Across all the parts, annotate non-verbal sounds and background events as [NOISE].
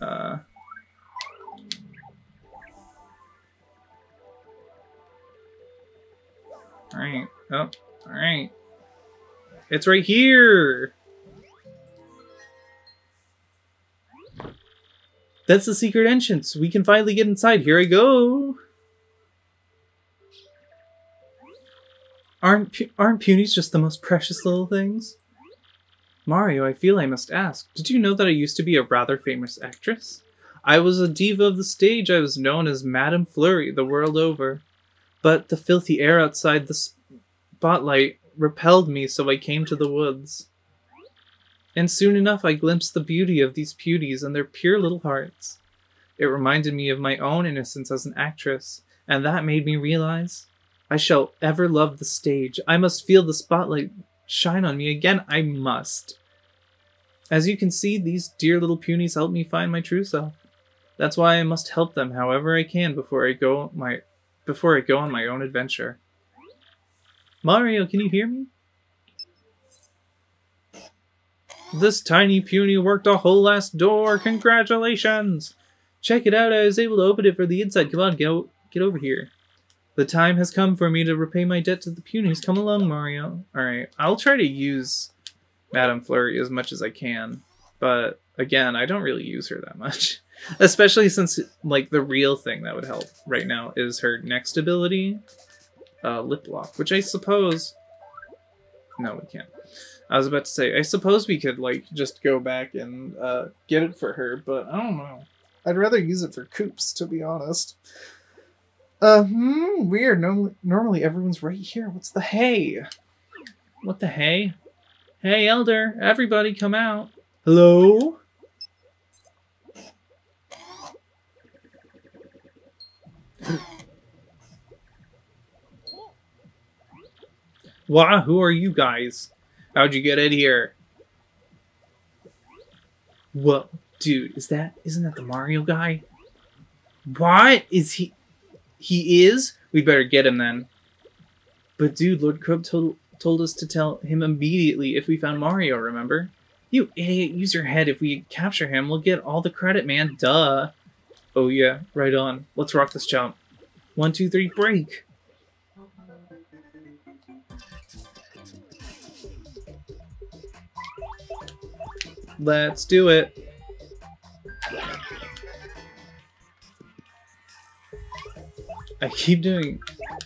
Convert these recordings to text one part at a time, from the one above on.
Uh, Alright. Oh, alright. It's right here! That's the secret entrance. We can finally get inside. Here I go! Aren't, aren't punies just the most precious little things? Mario, I feel I must ask. Did you know that I used to be a rather famous actress? I was a diva of the stage. I was known as Madame Flurrie the world over. But the filthy air outside the spotlight repelled me, so I came to the woods. And soon enough I glimpsed the beauty of these beauties and their pure little hearts. It reminded me of my own innocence as an actress, and that made me realize I shall ever love the stage. I must feel the spotlight shine on me again. I must. As you can see, these dear little punies help me find my true self. That's why I must help them however I can before I go my before I go on my own adventure. Mario, can you hear me? This tiny puny worked a whole last door. Congratulations! Check it out. I was able to open it for the inside. Come on, get, get over here. The time has come for me to repay my debt to the punies. Come along, Mario. Alright, I'll try to use Madame Flurrie as much as I can. But, again, I don't really use her that much. [LAUGHS] Especially since, like, the real thing that would help right now is her next ability, uh, Lip Lock, which I suppose... No, we can't. I was about to say, I suppose we could, like, just go back and uh, get it for her, but I don't know. I'd rather use it for Koops, to be honest. Uh, hmm, weird. Normally, normally everyone's right here. What's the hey? What the hey? Hey, Elder, everybody come out. Hello? Wow, who are you guys? How'd you get in here? Whoa, dude, is that isn't that the Mario guy? What is he? He is. We better get him then. But dude, Lord Crump told told us to tell him immediately if we found Mario. Remember? You idiot! Use your head. If we capture him, we'll get all the credit, man. Duh. Oh yeah, right on. Let's rock this jump. One, two, three, break. Let's do it. I keep doing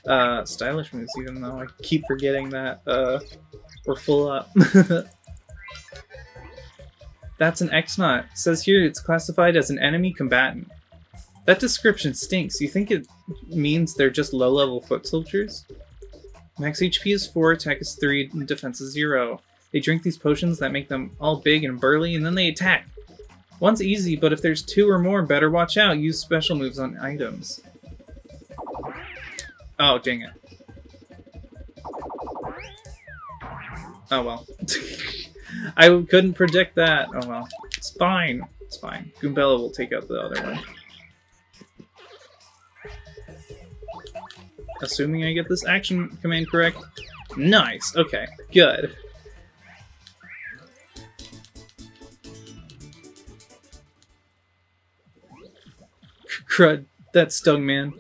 uh, stylish moves even though I keep forgetting that uh, we're full up. [LAUGHS] That's an X-Naut. says here it's classified as an enemy combatant. That description stinks. You think it means they're just low-level foot soldiers? Max HP is 4, attack is 3, and defense is 0. They drink these potions that make them all big and burly, and then they attack. One's easy, but if there's two or more, better watch out. Use special moves on items. Oh, dang it. Oh well. [LAUGHS] I couldn't predict that. Oh well. It's fine. It's fine. Goombella will take out the other one. Assuming I get this action command correct. Nice. Okay. Good. Crud. That stung, man.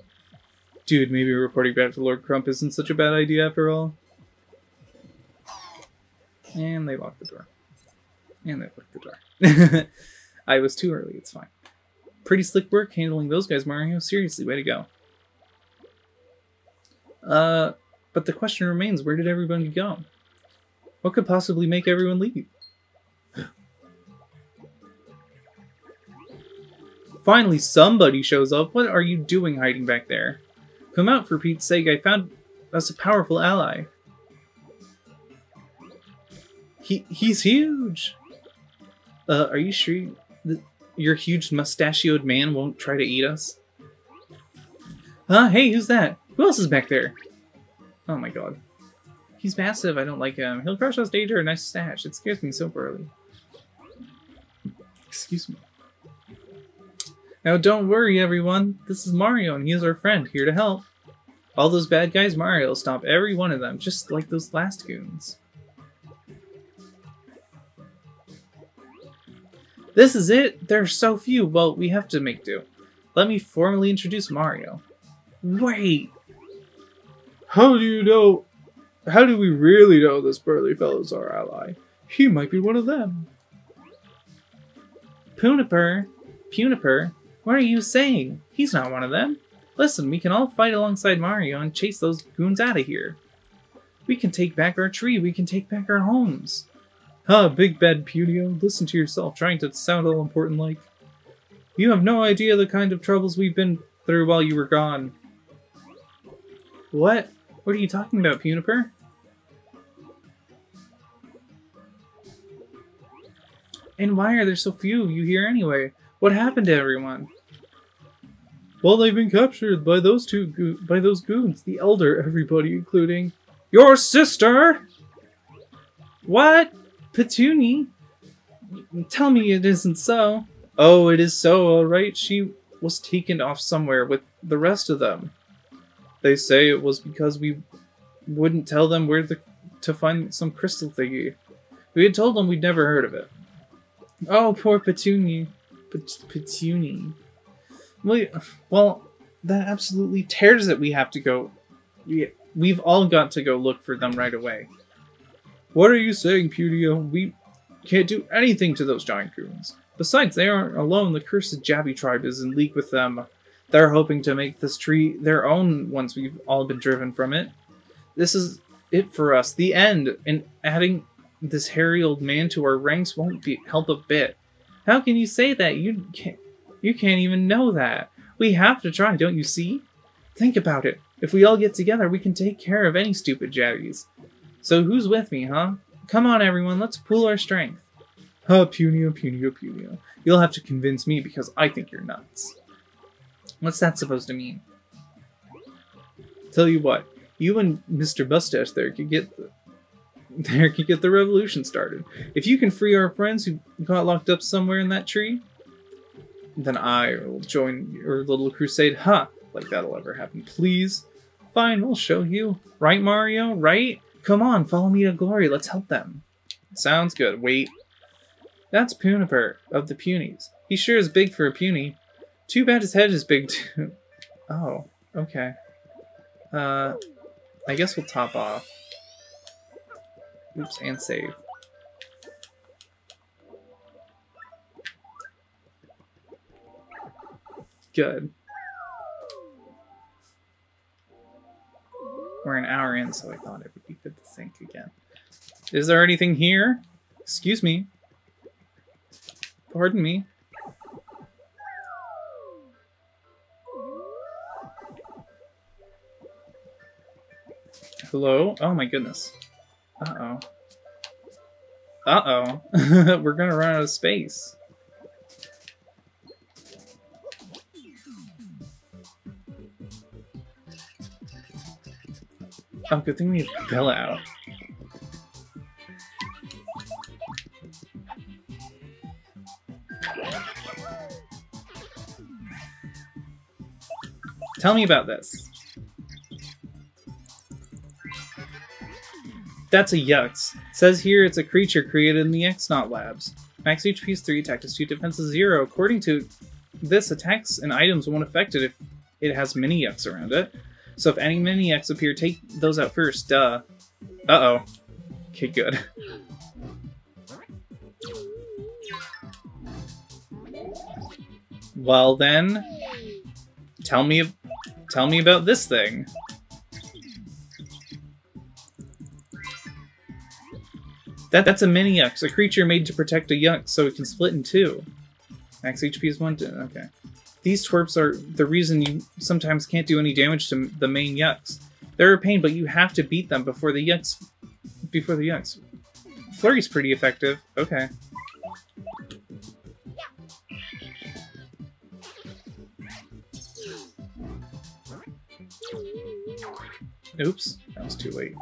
Dude, maybe reporting back to Lord Crump isn't such a bad idea after all. And they locked the door. And they locked the door. [LAUGHS] I was too early, it's fine. Pretty slick work handling those guys, Mario. Seriously, way to go. Uh, but the question remains, where did everyone go? What could possibly make everyone leave? Finally, somebody shows up. What are you doing hiding back there? Come out, for Pete's sake. I found us a powerful ally. He He's huge! Uh, are you sure you, your huge mustachioed man won't try to eat us? Huh? Hey, who's that? Who else is back there? Oh my god. He's massive. I don't like him. He'll crush us, danger. A nice stash. It scares me so early. Excuse me. Now don't worry everyone, this is Mario and he is our friend, here to help. All those bad guys, Mario will stop every one of them, just like those last goons. This is it? There are so few. Well, we have to make do. Let me formally introduce Mario. Wait. How do you know? How do we really know this burly fellow's our ally? He might be one of them. Puniper, Puniper, what are you saying? He's not one of them. Listen, we can all fight alongside Mario and chase those goons out of here. We can take back our tree, we can take back our homes. Huh, big bad Punio, listen to yourself, trying to sound all important like. You have no idea the kind of troubles we've been through while you were gone. What? What are you talking about, Puniper? And why are there so few of you here anyway? What happened to everyone? Well, they've been captured by those two by those goons. The elder, everybody, including your sister. What? Petunie? Tell me it isn't so. Oh, it is so, all right. She was taken off somewhere with the rest of them. They say it was because we wouldn't tell them where the, to find some crystal thingy. We had told them we'd never heard of it. Oh, poor Petunie. Pet Petunie. Well, that absolutely tears it. We have to go. We, we've all got to go look for them right away. What are you saying, Punio? We can't do anything to those giant goons. Besides, they aren't alone. The cursed Jabby tribe is in league with them. They're hoping to make this tree their own once we've all been driven from it. This is it for us. The end. And adding this hairy old man to our ranks won't be, help a bit. How can you say that? You can't, you can't even know that. We have to try, don't you see? Think about it. If we all get together, we can take care of any stupid jabbies. So who's with me, huh? Come on, everyone, let's pool our strength. Huh, Punio, Punio, Punio. You'll have to convince me because I think you're nuts. What's that supposed to mean? Tell you what, you and Mr. Mustache there could get [LAUGHS] there can get the revolution started. If you can free our friends who got locked up somewhere in that tree, then I will join your little crusade. Huh, like that'll ever happen. Please? Fine, we'll show you. Right, Mario? Right? Come on, follow me to glory. Let's help them. Sounds good. Wait. That's Puniper of the Punies. He sure is big for a puny. Too bad his head is big too. [LAUGHS] Oh, okay. Uh, I guess we'll top off. Oops, and save. Good. We're an hour in, so I thought it would be good to think again. Is there anything here? Excuse me. Pardon me. Hello? Oh my goodness. Uh-oh. Uh-oh. [LAUGHS] We're gonna run out of space. Oh, good thing we have Bella out. Tell me about this. That's a Yux. Says here it's a creature created in the X-Naut labs. Max HP is 3, attack is 2, defense is 0. According to this, attacks and items won't affect it if it has mini Yux around it. So if any mini Yux appear, take those out first, duh. Uh-oh. Okay, good. well then, tell me, tell me about this thing. That, that's a mini Yux, a creature made to protect a Yux so it can split in two. Max HP is one. Okay. These twerps are the reason you sometimes can't do any damage to the main Yux. They're a pain, but you have to beat them before the Yux. Before the Yux. Flurrie's pretty effective. Okay. Oops, that was too late.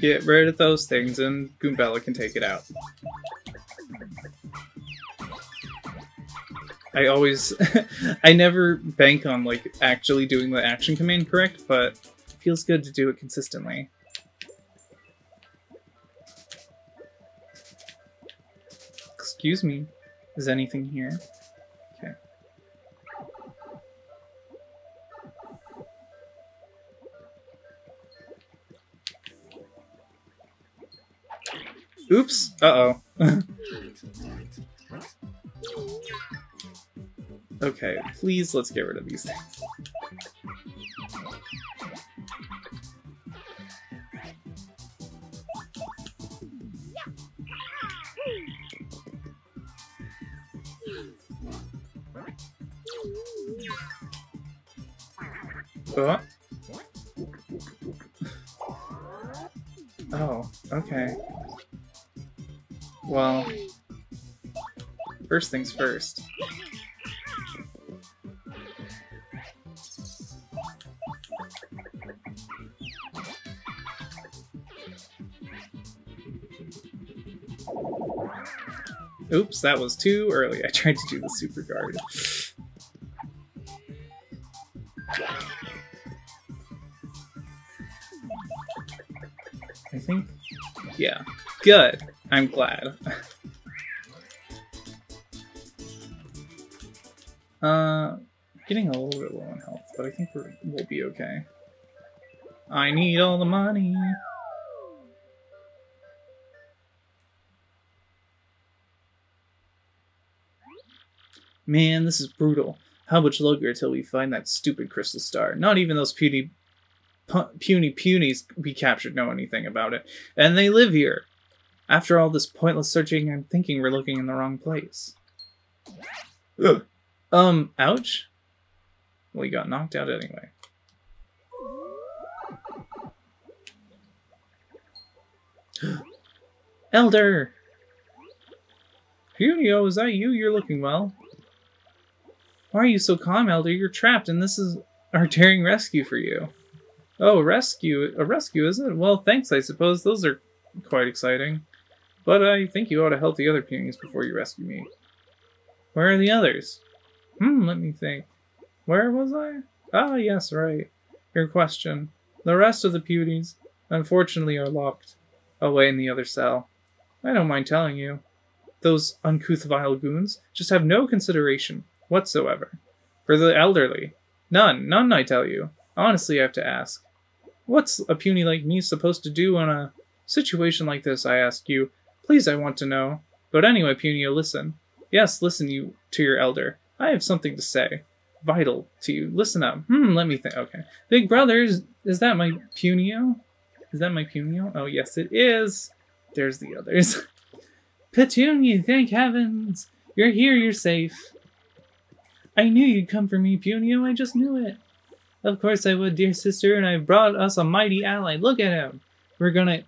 Get rid of those things and Goombella can take it out. I always, [LAUGHS] I never bank on like actually doing the action command correct, but it feels good to do it consistently. Excuse me, is anything here? Oops. Uh-oh. [LAUGHS] okay, please let's get rid of these things. Oh. Oh, first things first. Oops, that was too early. I tried to do the super guard. I think, yeah, good. I'm glad. Getting a little bit low on health, but I think we're, we'll be okay. I need all the money. Man, this is brutal. How much longer till we find that stupid crystal star? Not even those puny, puny punies we captured know anything about it. And they live here. After all this pointless searching, I'm thinking we're looking in the wrong place. Ugh. Um, ouch? Well, he got knocked out anyway. [GASPS] Elder! Punio, is that you? You're looking well. Why are you so calm, Elder? You're trapped, and this is our daring rescue for you. Oh, rescue. A rescue, isn't it? Well, thanks, I suppose. Those are quite exciting. But I think you ought to help the other punies before you rescue me. Where are the others? Hmm, let me think. Where was I? Ah, yes, right. Your question. The rest of the punies, unfortunately, are locked away in the other cell. I don't mind telling you. Those uncouth vile goons just have no consideration whatsoever. For the elderly. None, none, I tell you. Honestly, I have to ask. What's a puny like me supposed to do in a situation like this, I ask you? Please, I want to know. But anyway, Punio, listen. Yes, listen you to your elder. I have something to say. Vital to you. Listen up. Hmm, let me think. Okay. Big brothers, is that my Punio? Is that my Punio? Oh, yes, it is. There's the others. [LAUGHS] Petunia, thank heavens. You're here, you're safe. I knew you'd come for me, Punio. I just knew it. Of course I would, dear sister, and I've brought us a mighty ally. Look at him. We're gonna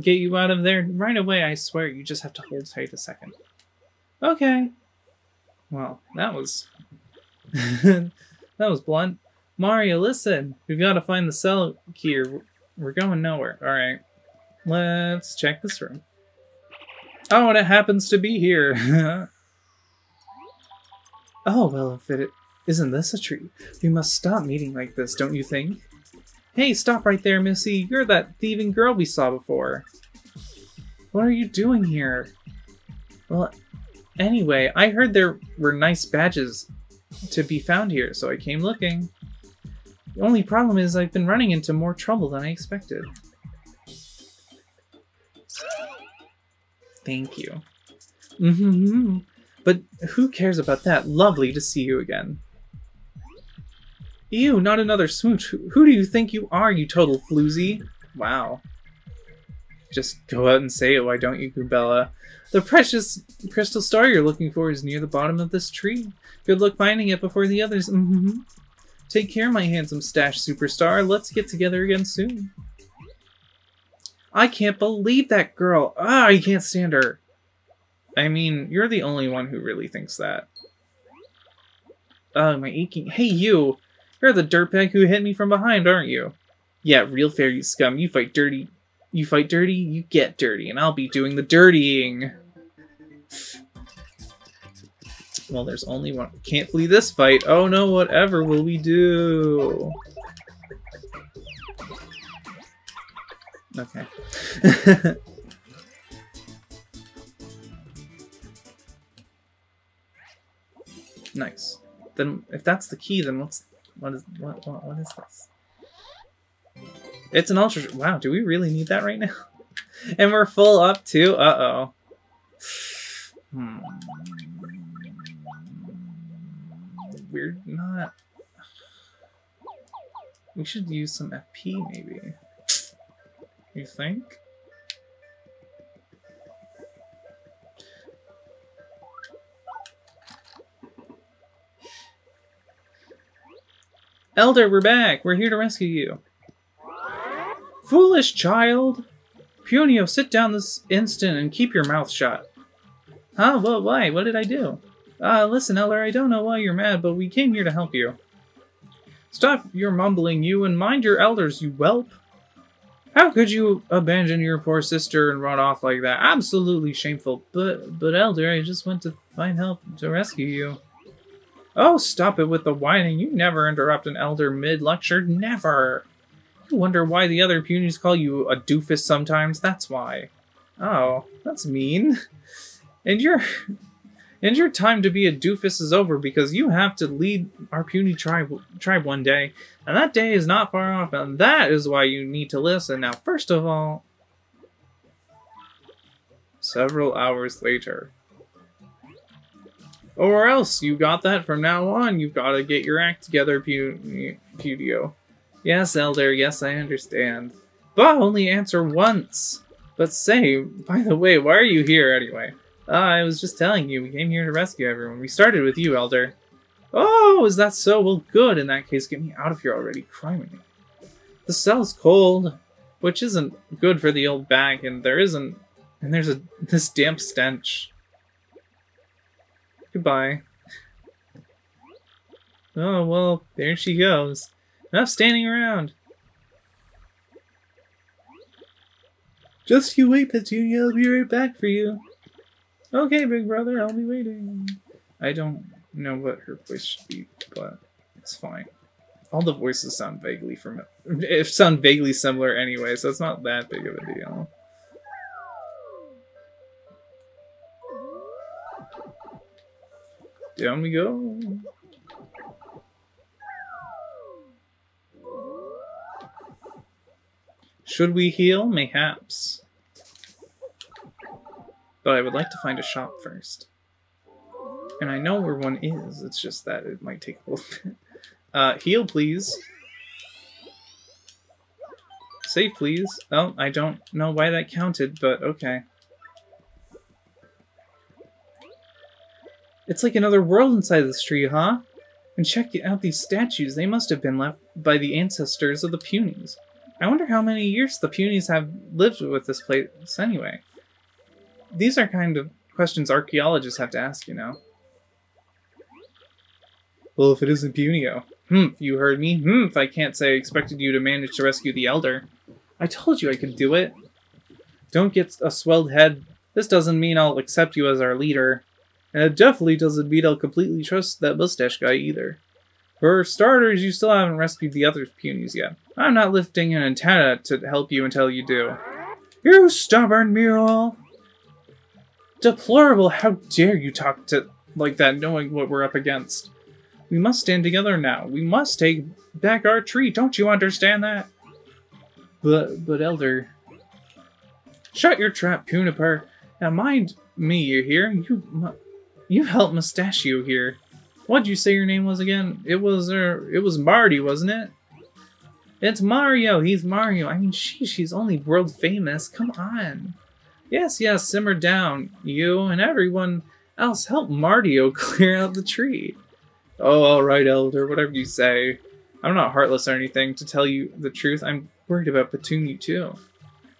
get you out of there right away, I swear. You just have to hold tight a second. Okay. Well, that was... [LAUGHS] that was blunt. Mario, listen. We've got to find the cell here. We're going nowhere. Alright. Let's check this room. Oh, and it happens to be here. [LAUGHS] Oh, well, if it isn't this a treat, we must stop meeting like this, don't you think? Hey, stop right there, Missy. You're that thieving girl we saw before. What are you doing here? Well, anyway, I heard there were nice badges to be found here, so I came looking. The only problem is I've been running into more trouble than I expected. Thank you. Mm-hmm. But who cares about that? Lovely to see you again. Ew, not another smooch. Who do you think you are, you total floozy? Wow. Just go out and say it, why don't you, Goombella? The precious crystal star you're looking for is near the bottom of this tree. Good luck finding it before the others. Mm -hmm. Take care, my handsome stash superstar. Let's get together again soon. I can't believe that girl. Ah, I can't stand her. I mean, you're the only one who really thinks that. Oh, my aching. Hey, you! You're the dirtbag who hit me from behind, aren't you? Yeah, real fair, you scum. You fight dirty. You fight dirty, you get dirty, and I'll be doing the dirtying. Well, there's only one. Can't flee this fight. Oh no, whatever will we do? Okay. [LAUGHS] Nice. Then, if that's the key, then what's what is what what, what is this? It's an ultra. Wow, do we really need that right now? [LAUGHS] and we're full up too. Uh oh. Hmm. We're not. We should use some FP maybe. You think? Elder, we're back! We're here to rescue you. Foolish child! Punio, sit down this instant and keep your mouth shut. Huh? What? Why? What did I do? Uh, listen, Elder, I don't know why you're mad, but we came here to help you. Stop your mumbling, you, and mind your elders, you whelp. How could you abandon your poor sister and run off like that? Absolutely shameful. But, but Elder, I just went to find help to rescue you. Oh, stop it with the whining. You never interrupt an Elder mid-lecture. Never. You wonder why the other punies call you a doofus sometimes? That's why. Oh, that's mean. And your and your time to be a doofus is over because you have to lead our puny tribe tribe one day, and that day is not far off, and that is why you need to listen. Now, first of all, several hours later. Or else you got that from now on. You've got to get your act together, Punio. Yes, Elder, yes, I understand. But only answer once. But say, by the way, why are you here anyway? Uh, I was just telling you, we came here to rescue everyone. We started with you, Elder. Oh, is that so? Well, good. In that case, get me out of here already, criminy. The cell's cold, which isn't good for the old bag, and there isn't... And there's a this damp stench. Goodbye. Oh, well, there she goes. Enough standing around. Just you wait, Petunia. I'll be right back for you. Okay, big brother, I'll be waiting. I don't know what her voice should be, but it's fine. All the voices sound vaguely from [LAUGHS] it. sound vaguely similar anyway, so it's not that big of a deal. Down we go. Should we heal? Mayhaps. But I would like to find a shop first. And I know where one is, it's just that it might take a little [LAUGHS] bit. Uh, heal, please. Save, please. Oh, I don't know why that counted, but okay. It's like another world inside this tree, huh? And check out these statues. They must have been left by the ancestors of the Punies. I wonder how many years the Punies have lived with this place anyway. These are kind of questions archaeologists have to ask, you know. Well, if it isn't Punio. Hmm, you heard me. Hmm, I can't say I expected you to manage to rescue the Elder. I told you I could do it. Don't get a swelled head. This doesn't mean I'll accept you as our leader. And it definitely doesn't mean I'll completely trust that mustache guy either. For starters, you still haven't rescued the other punies yet. I'm not lifting an antenna to help you until you do. You stubborn mule! Deplorable, how dare you talk to like that knowing what we're up against. We must stand together now. We must take back our tree. Don't you understand that? But, but Elder... Shut your trap, Puniper. Now mind me, you hear? You, you helped Mustachio here. What'd you say your name was again? It was, uh, it was Marty, wasn't it? It's Mario. He's Mario. I mean, sheesh, she's only world famous. Come on. Yes, yes, simmer down. You and everyone else help Mario [LAUGHS] clear out the tree. Oh, alright, Elder, whatever you say. I'm not heartless or anything. To tell you the truth, I'm worried about Petunia too.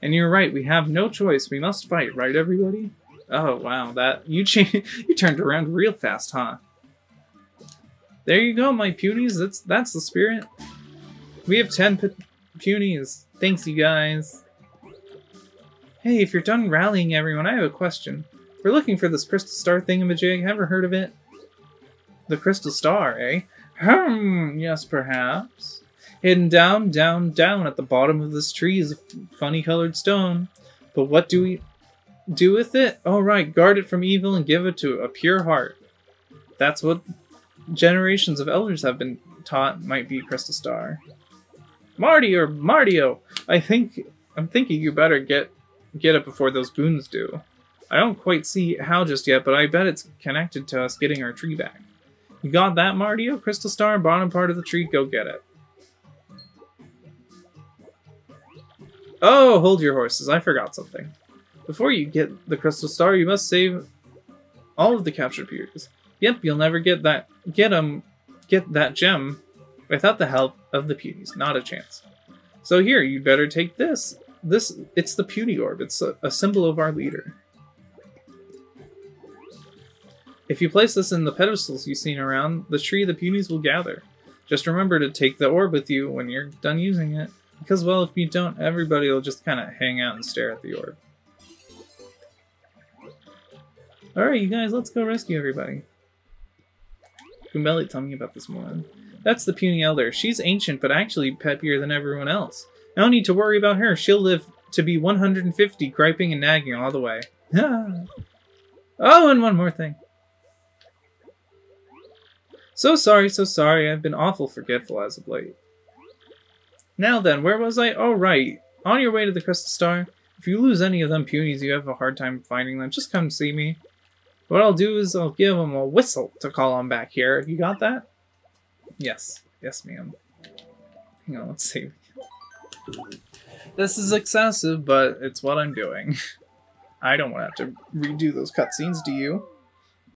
And you're right, we have no choice. We must fight, right, everybody? Oh, wow, that... You [LAUGHS] changed, you turned around real fast, huh? There you go, my punies. That's, that's the spirit. We have 10 punies. Thanks, you guys. Hey, if you're done rallying everyone, I have a question. We're looking for this crystal star thingamajig. Have you ever heard of it? The crystal star, eh? Hmm, yes, perhaps. Hidden down, down, down at the bottom of this tree is a funny colored stone. But what do we do with it? Oh, right, guard it from evil and give it to a pure heart. That's what generations of elders have been taught might be Crystal Star. Marty or Mardio, I think I'm thinking you better get get it before those goons do. I don't quite see how just yet, but I bet it's connected to us getting our tree back. You got that, Mardio? Crystal Star, bottom part of the tree, go get it. Oh, hold your horses, I forgot something. Before you get the Crystal Star, you must save all of the captured Pewties. Yep, you'll never get that get them get that gem without the help of the Pewties. Not a chance. So here, you'd better take this. This it's the Pewty Orb. It's a, a symbol of our leader. If you place this in the pedestals you've seen around the tree, the Pewties will gather. Just remember to take the orb with you when you're done using it. Because, well, if you don't, everybody will just kind of hang out and stare at the orb. Alright, you guys, let's go rescue everybody. Goombelly, tell me about this woman. That's the puny elder. She's ancient, but actually peppier than everyone else. I don't need to worry about her. She'll live to be 150, griping and nagging all the way. [LAUGHS] oh, and one more thing. So sorry, so sorry. I've been awful forgetful as of late. Now then, where was I? Oh, right. On your way to the Crystal Star. If you lose any of them punies, you have a hard time finding them, just come see me. What I'll do is I'll give them a whistle to call them back here. You got that? Yes. Yes, ma'am. Hang on, let's see. This is excessive, but it's what I'm doing. [LAUGHS] I don't want to have to redo those cutscenes, do you?